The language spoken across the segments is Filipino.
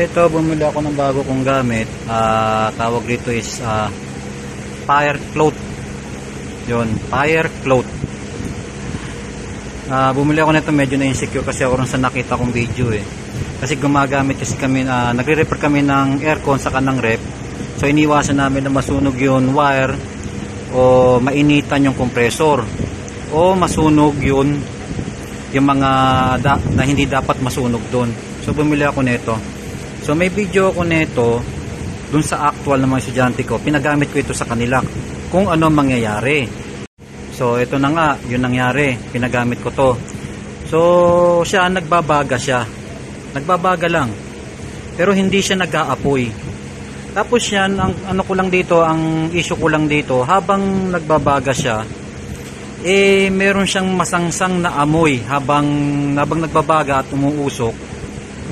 Ito, bumili ako ng bago kong gamit. Ah, tawag dito is ah, fire float. Yun, fire float. Ah, bumili ako nito medyo na-insecure kasi ako sa nakita kong video eh. Kasi gumagamit kasi kami, ah, nagre-repair kami ng aircon sa kanang rep. So iniwasan namin na masunog yung wire o mainitan yung compressor o masunog yun yung mga da- na hindi dapat masunog doon. So bumili ako nito. So may video ako nito dun sa actual ng mga estudyante ko. Pinagamit ko ito sa kanila kung ano mangyayari. So ito na nga, yun nangyari. Pinagamit ko to. So siya nagbabaga siya. Nagbabaga lang. Pero hindi siya nag-aapoy. Tapos yan, ang ano ko lang dito, ang issue ko lang dito, habang nagbabaga siya, eh meron siyang masangsang na amoy habang habang nagbabaga at umuusok.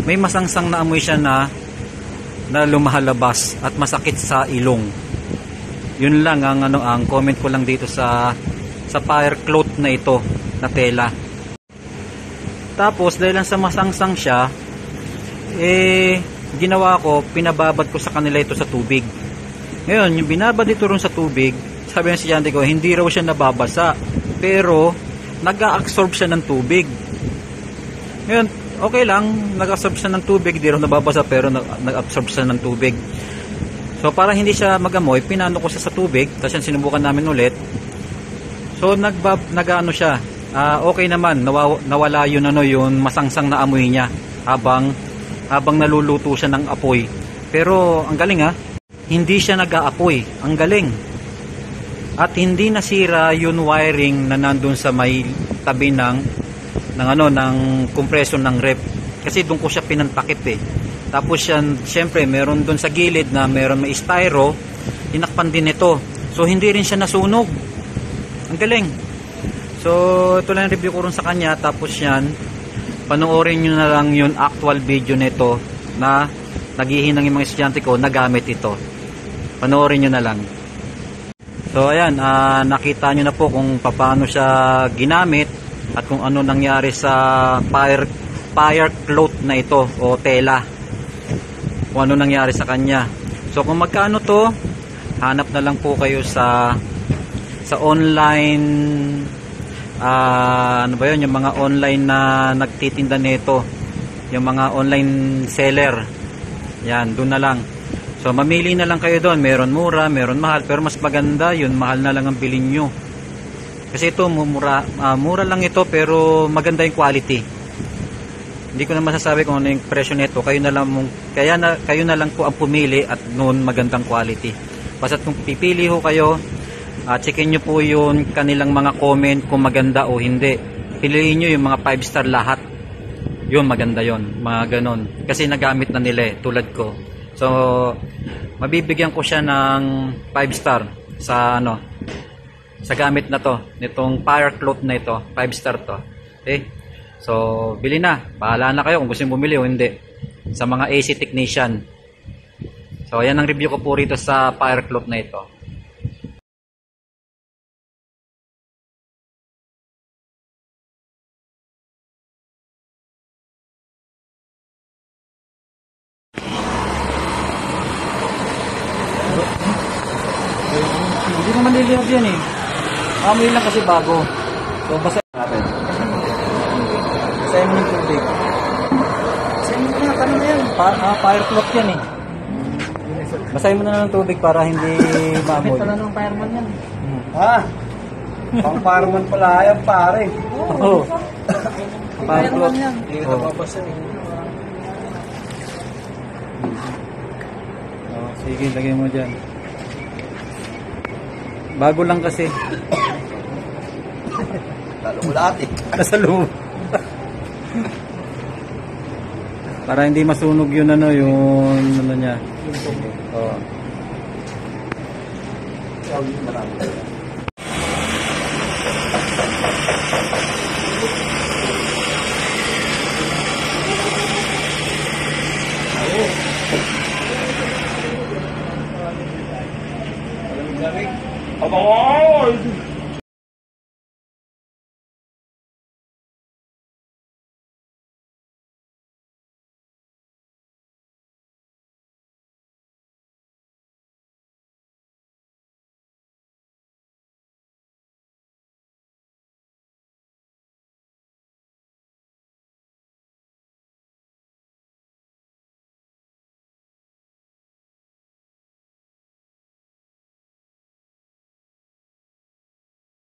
May masangsang na amoy siya na na lumahalabas at masakit sa ilong. Yun lang ang ano ang comment ko lang dito sa sa fire cloth na ito na tela. Tapos dahil lang sa masangsang siya eh ginawa ko pinababad ko sa kanila ito sa tubig. Ngayon, yung binabad ito ron sa tubig, sabi ng estudyante ko, hindi raw siya nababasa. Pero, nag-absorb siya ng tubig. Ngayon, okay lang, nag-absorb siya ng tubig, hindi raw nababasa, pero nag-absorb siya ng tubig. So, para hindi siya magamoy, pinano ko siya sa tubig, tapos yan sinubukan namin ulit. So, nagbab, nag-ano siya, ah, okay naman, nawa, nawala yun, ano, yun masangsang na amoy niya habang habang naluluto siya ng apoy. Pero, ang galing ha, hindi siya nag-aapoy. Ang galing. At hindi nasira yung wiring na nandun sa may tabi ng ng ano ng compressor ng rep. Kasi doon ko siya pinantakip eh. Tapos yan, syempre, meron doon sa gilid na meron may styro, tinakpan din ito. So hindi rin siya nasunog. Ang galing. So ito lang review ko rin sa kanya tapos yan panoorin nyo na lang yung actual video nito na naghihinang yung mga estudyante ko na gamit ito. Panoorin nyo na lang. So ayan, uh, nakita nyo na po kung paano siya ginamit at kung ano nangyari sa fire, fire cloth na ito o tela. Kung ano nangyari sa kanya. So kung magkano to, hanap na lang po kayo sa sa online uh, ano ba yun, yung mga online na nagtitinda nito. Yung mga online seller. Yan, doon na lang. So mamili na lang kayo doon, meron mura meron mahal, pero mas maganda yun mahal na lang ang bilhin nyo kasi ito mura, uh, mura lang ito pero maganda yung quality. Hindi ko na masasabi kung ano yung presyo nito. Kayo na lang kaya na, kayo na lang po ang pumili at noon magandang quality. Basta kung pipili ho kayo uh, checkin nyo po yung kanilang mga comment kung maganda o hindi. Piliin nyo yung mga 5 star lahat. Yun maganda yon mga ganon. Kasi nagamit na nila eh, tulad ko. So mabibigyan ko siya ng 5 star sa ano sa gamit na to nitong fire cloth na ito 5 star to. Okay? So bili na. Bahala na kayo kung gusto nyo bumili o hindi. Sa mga AC technician. So yan ang review ko po rito sa fire cloth na ito. Hindi naman nilihab yan eh. Amoy lang kasi bago. So basa natin. Basahin mo yung tubig. Basahin mo na, tanong na yan. Pa ah, fire clock yan eh. Basahin mo na ng tubig para hindi maamoy. Pala ng fireman yan. Ha? Pang fireman pala yan, pare. Oo. Fire clock. yan. Hindi Oo. nababasa eh. Oh, sige, lagay mo dyan. Bago lang kasi. Lalo mo latik. Nasa loob. Para hindi masunog yun ano, yung ano niya. Oo. Oh. Malamig-lamig. Aba,